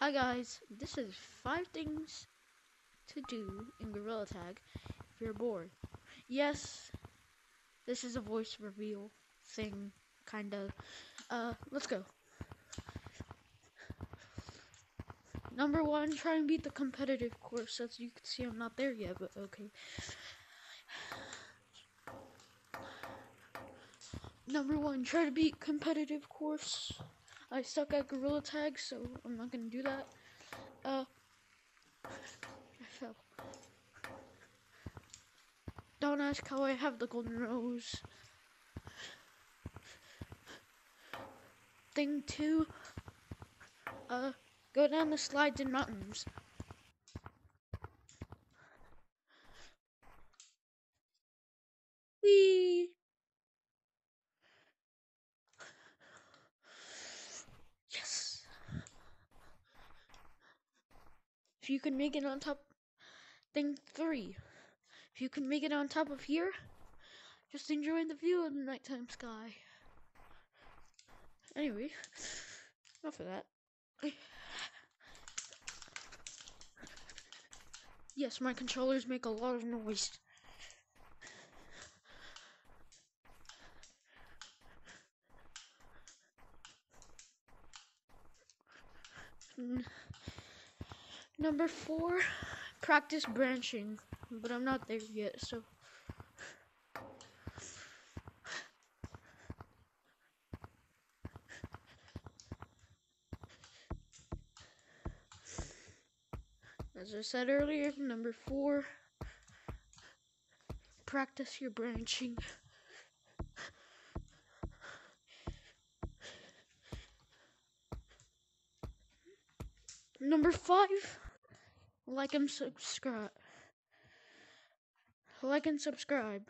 Hi guys, this is five things to do in Gorilla Tag if you're bored. Yes, this is a voice reveal thing, kind of. Uh, let's go. Number one, try and beat the competitive course. As you can see, I'm not there yet, but okay. Number one, try to beat competitive course. I suck at Gorilla Tag, so I'm not gonna do that. Uh, I fell. Don't ask how I have the golden rose. Thing two, uh, go down the slides and mountains. Whee! Yes. If you can make it on top, thing three. If you can make it on top of here, just enjoy the view of the nighttime sky. Anyway, enough of that. Yes, my controllers make a lot of noise. Number four, practice branching, but I'm not there yet, so. As I said earlier, number four, practice your branching. Number five, like and subscribe. Like and subscribe.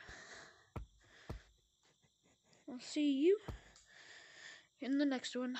I'll see you in the next one.